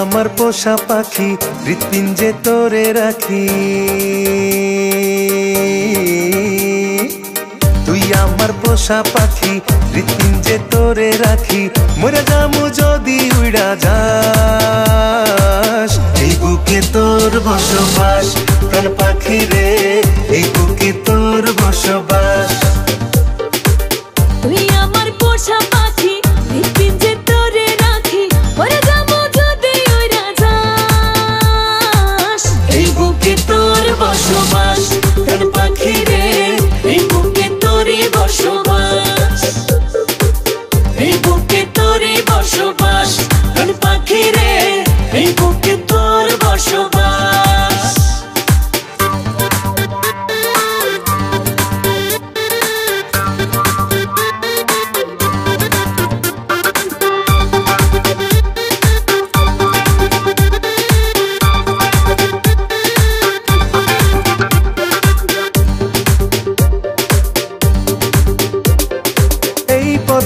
আমার পোষা পাখি হৃৎপিঞ্জে তোরে রাখি। তুই আমার পোষা পাখি হৃৎপিঞ্জে তোরে রাখি। মরে যামু যদি উড়া যাস। এই বুকে তোর বসবাস, প্রাণ পাখি রে। এই বুকে তোর বসবাস। তুই আমার পোষা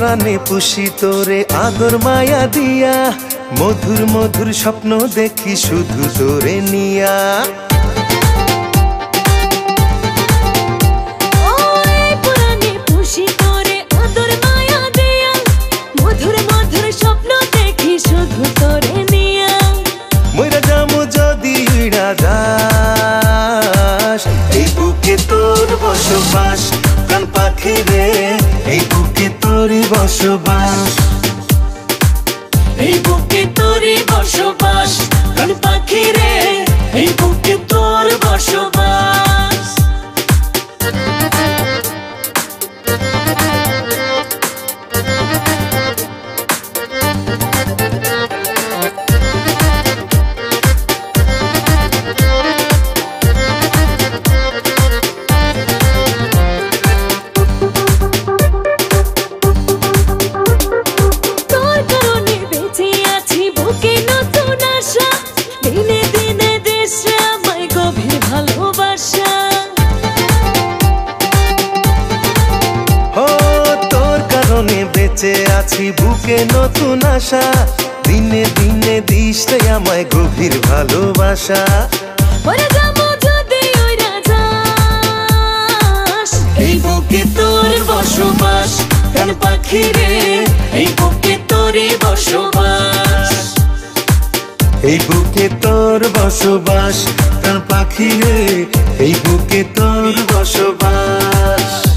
পরাণে পুষি তোরে আদর মায়া দিয়া। মধুর মধুর স্বপ্ন দেখি শুধু তোরে নিয়া। তোরে তোরে এই বুকে তোর বসবাস প্রাণ পাখি রে এই বুকে তোরই বসবাস। এই বুকে তোরি বসবাস পাখি রে ভালোবাসা। ও তোর কারণে বেঁচে আছি বুকে নতুন আশা। দিনে দিনে দিসরে আমায় গভীর ভালোবাসা। ওরে যাব যদি ওরা যাস এই বুকে তোর বসবাস প্রাণ পাখি রে এই বুকে তোরই বসবাস। এই বুকে তোর বসবাস প্রাণ পাখি রে এই বুকে তোর বসবাস।